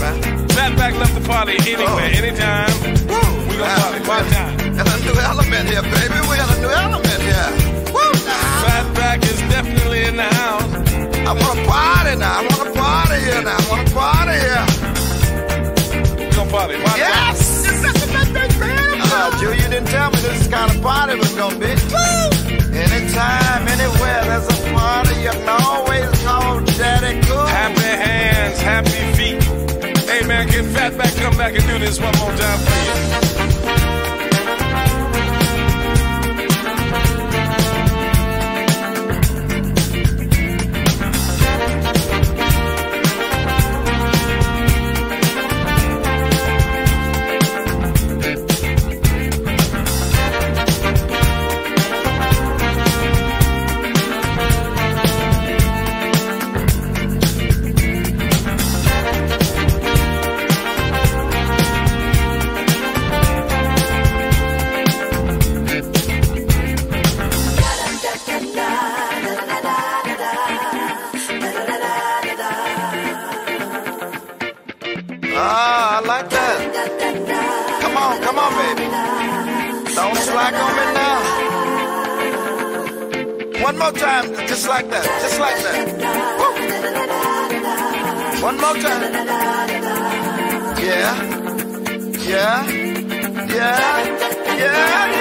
Sat back, left the party anywhere, oh. anytime. Woo. We gon' party, why not? That's a new element here, baby. We got a new element here. Woo. Fatback is definitely in the house. I wanna party now. I wanna party here now. I wanna party here. We gon' party, party, yes. not? Yes. It's such a big, big, big. Uh, Jill, you didn't tell me this is kind of party was gonna be. Woo. Do this one more time for you. on, come on, baby. Don't slack on me now. One more time, just like that, just like that. Woo. One more time. Yeah, yeah, yeah, yeah.